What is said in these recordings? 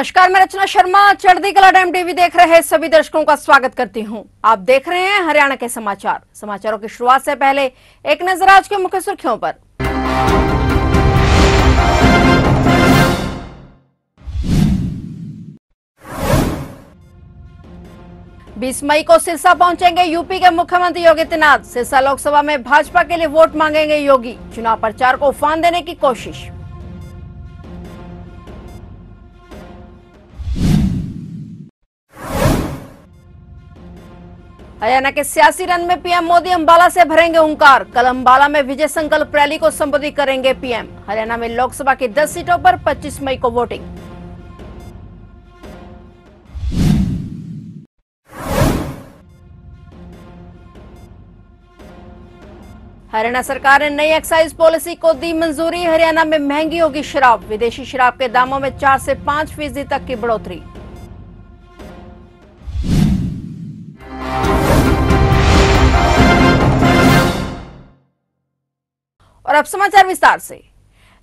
नमस्कार, मैं रचना शर्मा, चढ़ती कला टाइम टीवी देख रहे सभी दर्शकों का स्वागत करती हूँ। आप देख रहे हैं हरियाणा के समाचार। समाचारों की शुरुआत से पहले एक नज़र आज के मुख्य सुर्खियों पर। बीस मई को सिरसा पहुँचेंगे यूपी के मुख्यमंत्री योगी आदित्यनाथ। सिरसा लोकसभा में भाजपा के लिए वोट मांगेंगे योगी। चुनाव प्रचार को उफान देने की कोशिश। हरियाणा के सियासी रन में पीएम मोदी अंबाला से भरेंगे हुंकार कल अंबाला में विजय संकल्प रैली को संबोधित करेंगे पीएम। हरियाणा में लोकसभा की 10 सीटों पर 25 मई को वोटिंग। हरियाणा सरकार ने नई एक्साइज पॉलिसी को दी मंजूरी। हरियाणा में महँगी होगी शराब। विदेशी शराब के दामों में चार से पाँच फ़ीसदी तक की बढ़ोतरी। और अब समाचार विस्तार से।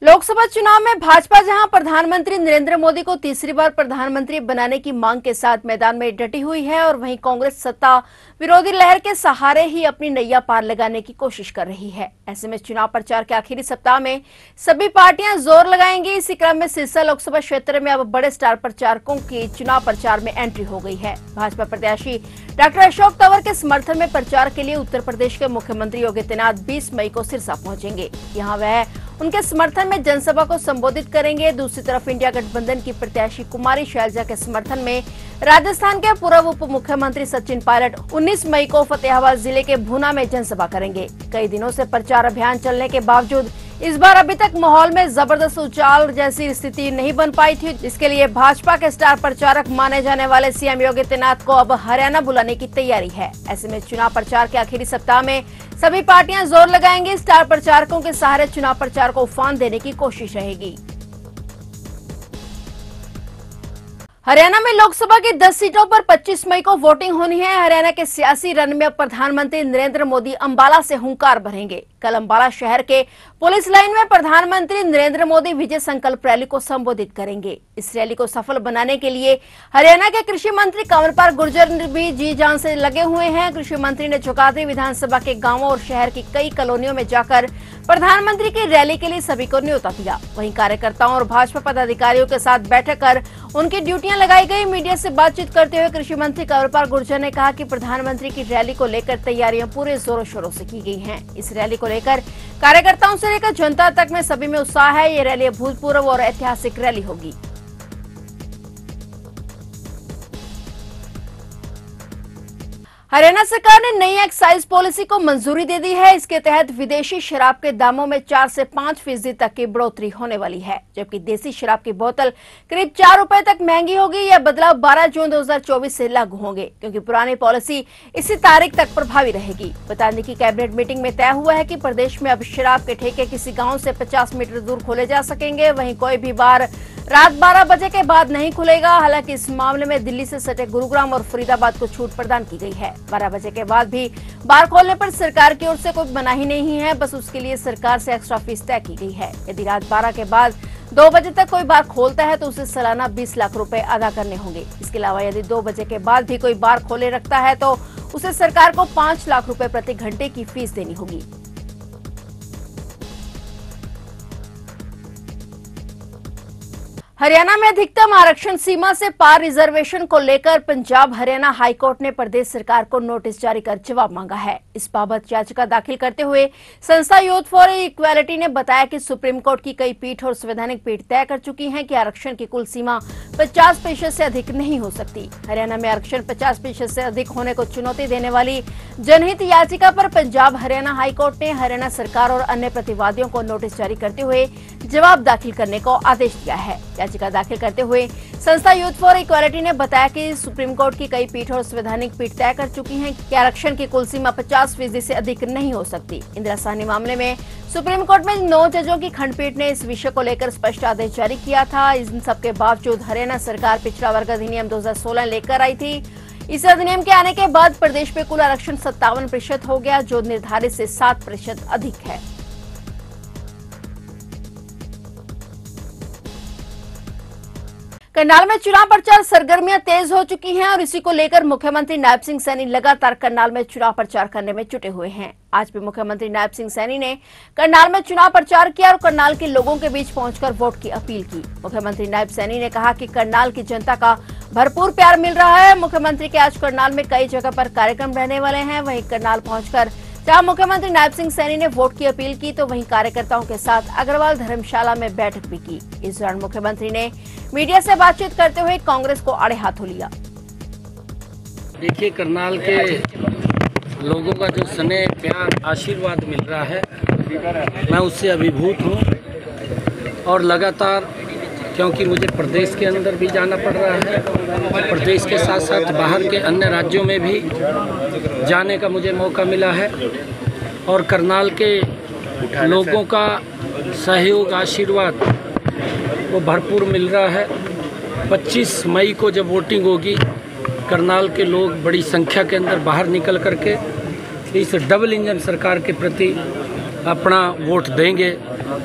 लोकसभा चुनाव में भाजपा जहाँ प्रधानमंत्री नरेंद्र मोदी को तीसरी बार प्रधानमंत्री बनाने की मांग के साथ मैदान में डटी हुई है और वहीं कांग्रेस सत्ता विरोधी लहर के सहारे ही अपनी नैया पार लगाने की कोशिश कर रही है। ऐसे में चुनाव प्रचार के आखिरी सप्ताह में सभी पार्टियाँ ज़ोर लगाएँगी। इसी क्रम में सिरसा लोकसभा क्षेत्र में अब बड़े स्टार प्रचारकों की चुनाव प्रचार में एंट्री हो गई है। भाजपा प्रत्याशी डॉक्टर अशोक तंवर के समर्थन में प्रचार के लिए उत्तर प्रदेश के मुख्यमंत्री योगी आदित्यनाथ बीस मई को सिरसा पहुँचेंगे। यहाँ वह उनके समर्थन में जनसभा को संबोधित करेंगे। दूसरी तरफ़ इंडिया गठबंधन की प्रत्याशी कुमारी शैलजा के समर्थन में राजस्थान के पूर्व उप मुख्यमंत्री सचिन पायलट 19 मई को फतेहाबाद ज़िले के भूना में जनसभा करेंगे। कई दिनों से प्रचार अभियान चलने के बावजूद इस बार अभी तक माहौल में ज़बरदस्त उछाल जैसी स्थिति नहीं बन पाई थी, जिसके लिए भाजपा के स्टार प्रचारक माने जाने वाले सीएम योगी आदित्यनाथ को अब हरियाणा बुलाने की तैयारी है। ऐसे में चुनाव प्रचार के आखिरी सप्ताह में सभी पार्टियाँ ज़ोर लगाएँगी, स्टार प्रचारकों के सहारे चुनाव प्रचार को उफान देने की कोशिश रहेगी। हरियाणा में लोकसभा की 10 सीटों पर 25 मई को वोटिंग होनी है। हरियाणा के सियासी रन में प्रधानमंत्री नरेंद्र मोदी अंबाला से हुंकार भरेंगे। कल अंबाला शहर के पुलिस लाइन में प्रधानमंत्री नरेंद्र मोदी विजय संकल्प रैली को संबोधित करेंगे। इस रैली को सफल बनाने के लिए हरियाणा के कृषि मंत्री कंवर पाल गुर्जर भी जी जान से लगे हुए हैं। कृषि मंत्री ने चौकाती विधानसभा के गाँवों और शहर की कई कॉलोनियों में जाकर प्रधानमंत्री की रैली के लिए सभी को न्योता दिया। वहीं कार्यकर्ताओं और भाजपा पदाधिकारियों के साथ बैठक कर उनकी ड्यूटियाँ लगाई गई। मीडिया से बातचीत करते हुए कृषि मंत्री कंवरपाल गुर्जर ने कहा कि प्रधानमंत्री की रैली को लेकर तैयारियाँ पूरे जोरों शोरों से की गई हैं। इस रैली को लेकर कार्यकर्ताओं से लेकर जनता तक में सभी में उत्साह है। ये रैली भूतपूर्व और ऐतिहासिक रैली होगी। हरियाणा सरकार ने नई एक्साइज पॉलिसी को मंजूरी दे दी है। इसके तहत विदेशी शराब के दामों में चार से पाँच फ़ीसदी तक की बढ़ोतरी होने वाली है, जबकि देसी शराब की बोतल करीब चार रुपए तक महँगी होगी यह बदलाव 12 जून 2024 से लागू होंगे, क्योंकि पुरानी पॉलिसी इसी तारीख तक प्रभावी रहेगी। बता दें की कैबिनेट मीटिंग में तय हुआ है की प्रदेश में अब शराब के ठेके किसी गाँव ऐसी पचास मीटर दूर खोले जा सकेंगे। वही कोई भी बार रात 12 बजे के बाद नहीं खुलेगा। हालाँकि इस मामले में दिल्ली से सटे गुरुग्राम और फरीदाबाद को छूट प्रदान की गई है। 12 बजे के बाद भी बार खोलने पर सरकार की ओर से कोई मनाही नहीं है, बस उसके लिए सरकार से एक्स्ट्रा फ़ीस तय की गई है। यदि रात 12 के बाद दो बजे तक कोई बार खोलता है तो उसे सालाना 20 लाख रुपए अदा करने होंगे। इसके अलावा यदि दो बजे के बाद भी कोई बार खोले रखता है तो उसे सरकार को पाँच लाख रुपए प्रति घंटे की फ़ीस देनी होगी। हरियाणा में अधिकतम आरक्षण सीमा से पार रिजर्वेशन को लेकर पंजाब हरियाणा हाईकोर्ट ने प्रदेश सरकार को नोटिस जारी कर जवाब मांगा है। इस बाबत याचिका दाखिल करते हुए संस्था यूथ फॉर इक्वालिटी ने बताया कि सुप्रीम कोर्ट की कई पीठ और संवैधानिक पीठ तय कर चुकी हैं कि आरक्षण की कुल सीमा 50 प्रतिशत से अधिक नहीं हो सकती। हरियाणा में आरक्षण 50 प्रतिशत से अधिक होने को चुनौती देने वाली जनहित याचिका पर पंजाब हरियाणा हाईकोर्ट ने हरियाणा सरकार और अन्य प्रतिवादियों को नोटिस जारी करते हुए जवाब दाखिल करने को आदेश दिया है। याचिका दाखिल करते हुए संस्था यूथ फॉर इक्वालिटी ने बताया कि सुप्रीम कोर्ट की कई पीठ और संवैधानिक पीठ तय कर चुकी हैं कि आरक्षण की कुल सीमा 50 फ़ीसदी से अधिक नहीं हो सकती। इंदिरा साहनी मामले में सुप्रीम कोर्ट में नौ जजों की खंडपीठ ने इस विषय को लेकर स्पष्ट आदेश जारी किया था। इन सबके बावजूद हरियाणा सरकार पिछड़ा वर्ग अधिनियम दो हज़ार सोलह लेकर आई थी। इस अधिनियम के आने के बाद प्रदेश में कुल आरक्षण सत्तावन प्रतिशत हो गया, जो निर्धारित से सात प्रतिशत अधिक है। करनाल में चुनाव प्रचार सरगर्मियाँ तेज हो चुकी हैं और इसी को लेकर मुख्यमंत्री नायब सिंह सैनी लगातार करनाल में चुनाव प्रचार करने में जुटे हुए हैं। आज भी मुख्यमंत्री नायब सिंह सैनी ने करनाल में चुनाव प्रचार किया और करनाल के लोगों के बीच पहुंचकर वोट की अपील की। मुख्यमंत्री नायब सैनी ने कहा कि करनाल की जनता का भरपूर प्यार मिल रहा है। मुख्यमंत्री के आज करनाल में कई जगह पर कार्यक्रम रहने वाले हैं। वहीं करनाल पहुंचकर जहाँ मुख्यमंत्री नायब सिंह सैनी ने वोट की अपील की तो वहीं कार्यकर्ताओं के साथ अग्रवाल धर्मशाला में बैठक भी की। इस दौरान मुख्यमंत्री ने मीडिया से बातचीत करते हुए कांग्रेस को आड़े हाथों लिया। देखिए, करनाल के लोगों का जो स्नेह, प्यार, आशीर्वाद मिल रहा है, मैं उससे अभिभूत हूँ और लगातार क्योंकि मुझे प्रदेश के अंदर भी जाना पड़ रहा है। प्रदेश के साथ साथ बाहर के अन्य राज्यों में भी जाने का मुझे मौका मिला है। और करनाल के लोगों का सहयोग, आशीर्वाद, वो भरपूर मिल रहा है। 25 मई को जब वोटिंग होगी, करनाल के लोग बड़ी संख्या के अंदर बाहर निकल करके इस डबल इंजन सरकार के प्रति अपना वोट देंगे।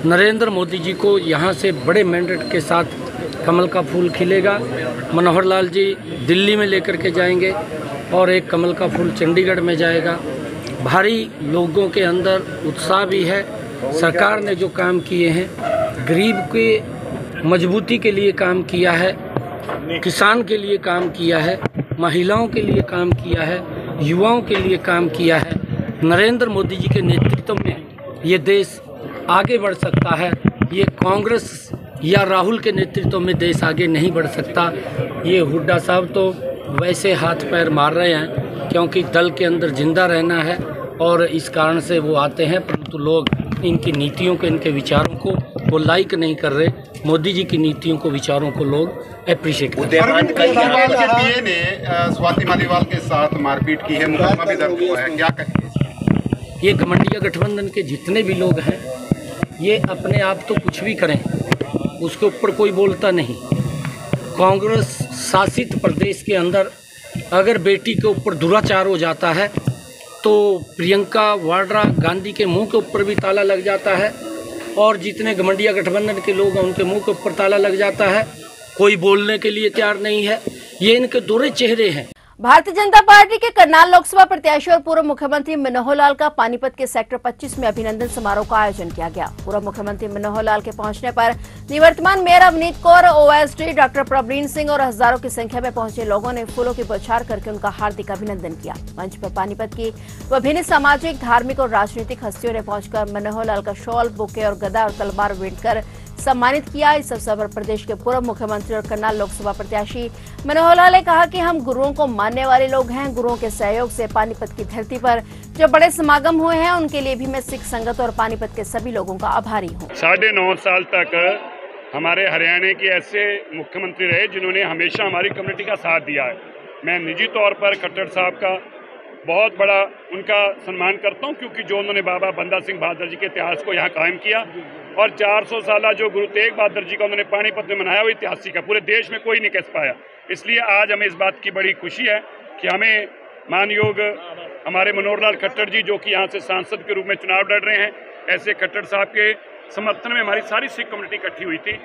नरेंद्र मोदी जी को यहाँ से बड़े मैंडेट के साथ कमल का फूल खिलेगा। मनोहर लाल जी दिल्ली में लेकर के जाएँगे और एक कमल का फूल चंडीगढ़ में जाएगा। भारी लोगों के अंदर उत्साह भी है। सरकार ने जो काम किए हैं, गरीब के मजबूती के लिए काम किया है, किसान के लिए काम किया है, महिलाओं के लिए काम किया है, युवाओं के लिए काम किया है। नरेंद्र मोदी जी के नेतृत्व में ये देश आगे बढ़ सकता है। ये कांग्रेस या राहुल के नेतृत्व में देश आगे नहीं बढ़ सकता। ये हुड्डा साहब तो वैसे हाथ पैर मार रहे हैं, क्योंकि दल के अंदर ज़िंदा रहना है और इस कारण से वो आते हैं, परंतु लोग इनकी नीतियों को, इनके विचारों को, वो लाइक नहीं कर रहे। मोदी जी की नीतियों को, विचारों को लोग अप्रिशिएट कर अरविंद केजरीवाल के पीए ने स्वाति मालीवाल के साथ मारपीट की है, मुकदमा भी दर्ज हुआ है। क्या कहेंगे? ये गमंडिया गठबंधन के जितने भी लोग हैं, ये अपने आप तो कुछ भी करें, उसके ऊपर कोई बोलता नहीं। कांग्रेस शासित प्रदेश के अंदर अगर बेटी के ऊपर दुराचार हो जाता है तो प्रियंका वाड्रा गांधी के मुँह के ऊपर भी ताला लग जाता है, और जितने घमंडिया गठबंधन के लोग हैं, उनके मुँह के ऊपर ताला लग जाता है। कोई बोलने के लिए तैयार नहीं है। ये इनके दोरे चेहरे हैं। भारतीय जनता पार्टी के करनाल लोकसभा प्रत्याशी और पूर्व मुख्यमंत्री मनोहर लाल का पानीपत के सेक्टर 25 में अभिनंदन समारोह का आयोजन किया गया। पूर्व मुख्यमंत्री मनोहर लाल के पहुँचने पर निवर्तमान mayor Avneet Kaur OSD doctor Praveen Singh और हज़ारों की संख्या में पहुँचे लोगों ने फूलों की बौछार करके उनका हार्दिक अभिनंदन किया। मंच पर पानीपत की विभिन्न सामाजिक, धार्मिक और राजनीतिक हस्तियों ने पहुंचकर मनोहर लाल का शॉल, बुके और गदा और तलवार कर सम्मानित किया। इस अवसर पर प्रदेश के पूर्व मुख्यमंत्री और करनाल लोकसभा प्रत्याशी मनोहर लाल ने कहा कि हम गुरुओं को मानने वाले लोग हैं, गुरुओं के सहयोग से पानीपत की धरती पर जो बड़े समागम हुए हैं, उनके लिए भी मैं सिख संगत और पानीपत के सभी लोगों का आभारी हूँ। साढ़े नौ साल तक हमारे हरियाणा के ऐसे मुख्यमंत्री रहे जिन्होंने हमेशा हमारी कम्युनिटी का साथ दिया है। मैं निजी तौर पर खट्टर साहब का बहुत बड़ा उनका सम्मान करता हूँ, क्योंकि जो उन्होंने बाबा बंदा सिंह बहादुर जी के इतिहास को यहाँ कायम किया, और 400 साल जो गुरु तेग बहादुर जी का उन्होंने पानीपत में मनाया, वो ऐतिहासिक है। पूरे देश में कोई नहीं कस पाया। इसलिए आज हमें इस बात की बड़ी खुशी है कि हमें मानयोग, हमारे मनोहर लाल खट्टर जी, जो कि यहाँ से सांसद के रूप में चुनाव लड़ रहे हैं, ऐसे खट्टर साहब के समर्थन में हमारी सारी सिख कम्युनिटी इकट्ठी हुई थी।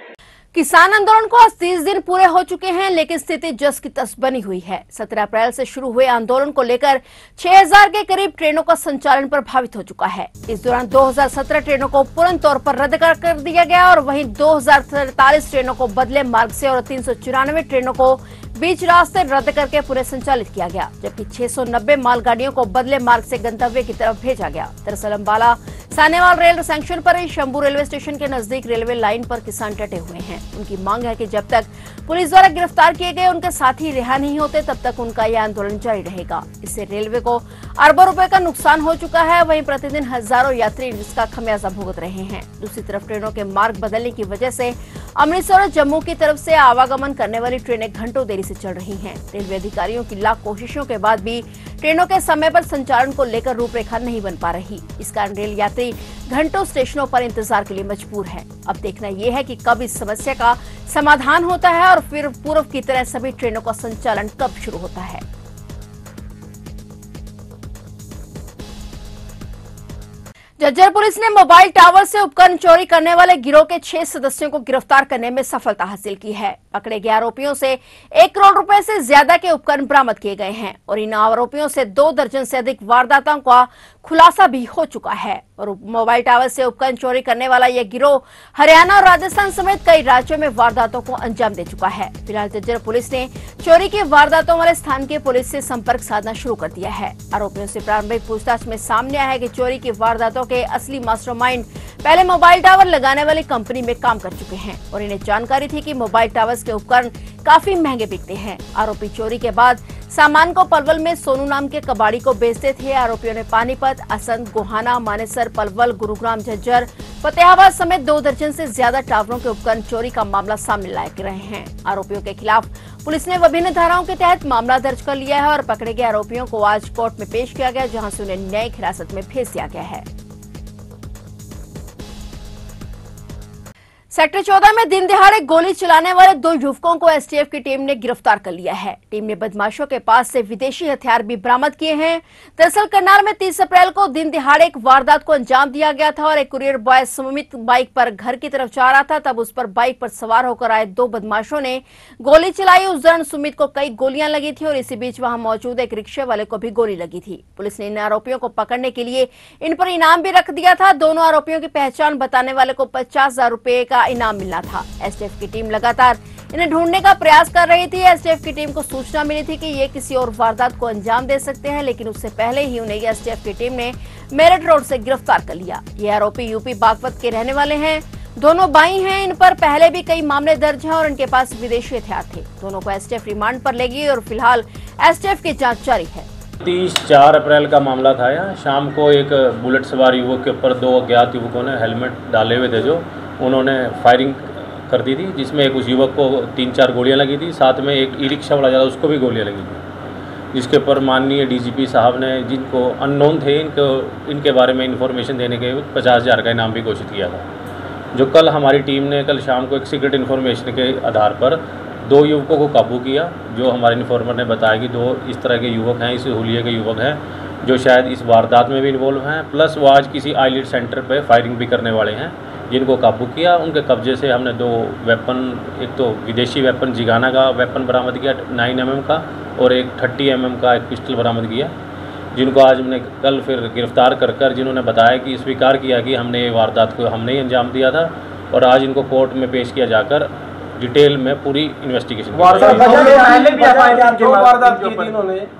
किसान आंदोलन को आज तीस दिन पूरे हो चुके हैं लेकिन स्थिति जस की तस बनी हुई है। 17 अप्रैल से शुरू हुए आंदोलन को लेकर 6000 के करीब ट्रेनों का संचालन प्रभावित हो चुका है। इस दौरान 2017 ट्रेनों को पूर्ण तौर पर रद्द कर, कर दिया गया और वहीं दो ट्रेनों को बदले मार्ग से और तीन सौ चौरानवे ट्रेनों को बीच रास्ते रद्द करके पुनः संचालित किया गया, जबकि 690 मालगाड़ियों को बदले मार्ग से गंतव्य की तरफ़ भेजा गया। दरअसल अम्बाला सानेवाल रेल सेक्शन पर शंभू रेलवे स्टेशन के नज़दीक रेलवे लाइन पर किसान डटे हुए हैं। उनकी मांग है कि जब तक पुलिस द्वारा गिरफ़्तार किए गए उनके साथी रिहा नहीं होते, तब तक उनका यह आंदोलन जारी रहेगा। इससे रेलवे को अरबों रुपए का नुकसान हो चुका है। वहीं प्रतिदिन हज़ारों यात्री इसका खमियाजा भुगत रहे हैं। दूसरी तरफ़ ट्रेनों के मार्ग बदलने की वजह से अमृतसर और जम्मू की तरफ़ से आवागमन करने वाली ट्रेनें घंटों देरी से चल रही हैं। रेलवे अधिकारियों की लाख कोशिशों के बाद भी ट्रेनों के समय पर संचालन को लेकर रूपरेखा नहीं बन पा रही। इस कारण रेल यात्री घंटों स्टेशनों पर इंतज़ार के लिए मजबूर है। अब देखना यह है कि कब इस समस्या का समाधान होता है और फिर पूर्व की तरह सभी ट्रेनों का संचालन कब शुरू होता है। जज्जर पुलिस ने मोबाइल टावर से उपकरण चोरी करने वाले गिरोह के छह सदस्यों को गिरफ़्तार करने में सफलता हासिल की है। पकड़े गए आरोपियों से एक करोड़ रुपए से ज़्यादा के उपकरण बरामद किए गए हैं और इन आरोपियों से दो दर्जन से अधिक वारदाताओं का खुलासा भी हो चुका है और मोबाइल टावर से उपकरण चोरी करने वाला यह गिरोह हरियाणा और राजस्थान समेत कई राज्यों में वारदातों को अंजाम दे चुका है। फ़िलहाल जज्जर पुलिस ने चोरी की वारदातों वाले स्थान के पुलिस से संपर्क साधना शुरू कर दिया है। आरोपियों से प्रारंभिक पूछताछ में सामने आया है कि चोरी की वारदातों के असली मास्टरमाइंड पहले मोबाइल टावर लगाने वाली कंपनी में काम कर चुके हैं और इन्हें जानकारी थी की मोबाइल टावर के उपकरण काफ़ी महँगे बिकते हैं। आरोपी चोरी के बाद सामान को पलवल में सोनू नाम के कबाड़ी को बेचते थे। आरोपियों ने पानीपत असंत गोहाना, मानेसर, पलवल, गुरुग्राम, झज्जर, फतेहाबाद समेत दो दर्जन से ज़्यादा टावरों के उपकरण चोरी का मामला सामने लाए रहे हैं। आरोपियों के खिलाफ पुलिस ने विभिन्न धाराओं के तहत मामला दर्ज कर लिया है और पकड़े गए आरोपियों को आज कोर्ट में पेश किया गया, जहाँ से उन्हें न्यायिक हिरासत में भेज दिया गया है। सेक्टर 14 में दिन दिहाड़े गोली चलाने वाले दो युवकों को एसटीएफ की टीम ने गिरफ़्तार कर लिया है। टीम ने बदमाशों के पास से विदेशी हथियार भी बरामद किए हैं। दरअसल करनाल में 30 अप्रैल को दिन दिहाड़े एक वारदात को अंजाम दिया गया था और एक कुरियर बॉय सुमित बाइक पर घर की तरफ़ जा रहा था। तब उस पर बाइक पर सवार होकर आए दो बदमाशों ने गोली चलाई। उस दौरान सुमित को कई गोलियाँ लगी थी और इसी बीच वहाँ मौजूद एक रिक्शे वाले को भी गोली लगी थी। पुलिस ने इन आरोपियों को पकड़ने के लिए इन पर इनाम भी रख दिया था। दोनों आरोपियों की पहचान बताने वाले को पचास हज़ार का इनाम मिलना था। एसटीएफ की टीम लगातार इन्हें ढूँढने का प्रयास कर रही थी। एसटीएफ की टीम को सूचना मिली थी कि ये किसी और वारदात को अंजाम दे सकते हैं, लेकिन उससे पहले ही उन्हें एसटीएफ की टीम ने मेरठ रोड से गिरफ़्तार कर लिया। ये आरोपी यूपी बागपत के रहने वाले हैं। दोनों बाई हैं, इन पर पहले भी कई मामले दर्ज हैं और इनके पास विदेशी हथियार थे। दोनों को एसटीएफ रिमांड पर लेगी और फ़िलहाल एसटीएफ की जाँच जारी है। तीस चार अप्रैल का मामला था यहाँ। शाम को एक बुलेट सवार युवक के ऊपर दो अज्ञात युवकों ने हेलमेट डाले हुए थे जो उन्होंने फायरिंग कर दी थी, जिसमें एक उस युवक को तीन चार गोलियाँ लगी थी, साथ में एक ई रिक्शा वाला जाता उसको भी गोलियाँ लगी थी। जिसके ऊपर माननीय डीजीपी साहब ने, जिनको अननोन थे, इनको, इनके बारे में इन्फॉर्मेशन देने के पचास हज़ार का इनाम भी घोषित किया था। जो कल हमारी टीम ने, कल शाम को एक सीक्रेट इन्फॉर्मेशन के आधार पर दो युवकों को काबू किया, जो हमारे इन्फॉर्मर ने बताया कि दो इस तरह के युवक हैं, इस हुलिये के युवक हैं, जो शायद इस वारदात में भी इन्वॉल्व हैं प्लस वो आज किसी आईलिट सेंटर पर फायरिंग भी करने वाले हैं। जिनको काबू किया, उनके कब्जे से हमने दो वेपन एक तो विदेशी वेपन जिगाना का वेपन बरामद किया नाइन एम का, और एक थर्टी एम का एक पिस्टल बरामद किया, जिनको आज हमने कल फिर गिरफ़्तार कर कर जिन्होंने बताया कि स्वीकार किया कि हमने ये वारदात को हमने ही अंजाम दिया था, और आज इनको कोर्ट में पेश किया जाकर डिटेल में पूरी इन्वेस्टिगेशन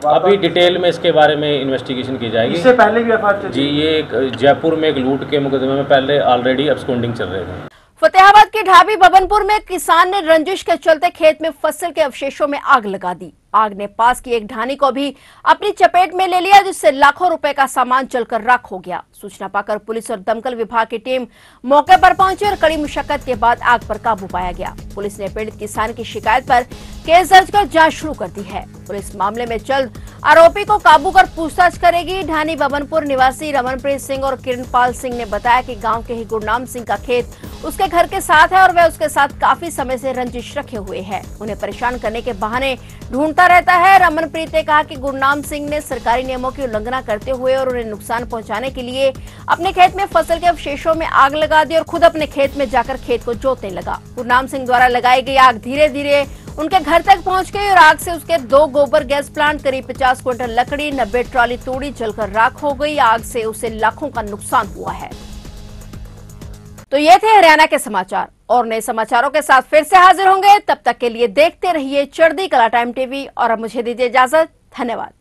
अभी डिटेल में इसके बारे में इन्वेस्टिगेशन की जाएगी। इससे पहले भी जी ये जयपुर में एक लूट के मुकदमे में पहले ऑलरेडी अब चल रहे थे। फतेहाबाद के ढाबी बबनपुर में किसान ने रंजिश के चलते खेत में फ़सल के अवशेषों में आग लगा दी। आग ने पास की एक ढानी को भी अपनी चपेट में ले लिया, जिससे लाखों रुपए का सामान जलकर राख हो गया। सूचना पाकर पुलिस और दमकल विभाग की टीम मौके पर पहुँची और कड़ी मुशक्कत के बाद आग पर काबू पाया गया। पुलिस ने पीड़ित किसान की शिकायत पर केस दर्ज कर जाँच शुरू कर दी है। पुलिस मामले में जल्द आरोपी को काबू कर पूछताछ करेगी। ढानी बबनपुर निवासी रमनप्रीत सिंह और किरणपाल सिंह ने बताया कि गाँव के ही गुरनाम सिंह का खेत उसके घर के साथ है और वह उसके साथ काफ़ी समय से रंजिश रखे हुए हैं। उन्हें परेशान करने के बहाने ढूंढता रहता है। रमनप्रीत ने कहा कि गुरनाम सिंह ने सरकारी नियमों की उल्लंघना करते हुए और उन्हें नुकसान पहुँचाने के लिए अपने खेत में फ़सल के अवशेषों में आग लगा दी और खुद अपने खेत में जाकर खेत को जोतने लगा। गुरनाम सिंह द्वारा लगाई गई आग धीरे धीरे उनके घर तक पहुँच गई और आग से उसके दो गोबर गैस प्लांट, करीब 50 क्विंटल लकड़ी, नब्बे ट्रॉली तोड़ी जलकर राख हो गई। आग से उसे लाखों का नुकसान हुआ है। तो ये थे हरियाणा के समाचार। और नए समाचारों के साथ फिर से हाजिर होंगे। तब तक के लिए देखते रहिए चढ़दी कला टाइम टीवी। और अब मुझे दीजिए इजाज़त। धन्यवाद।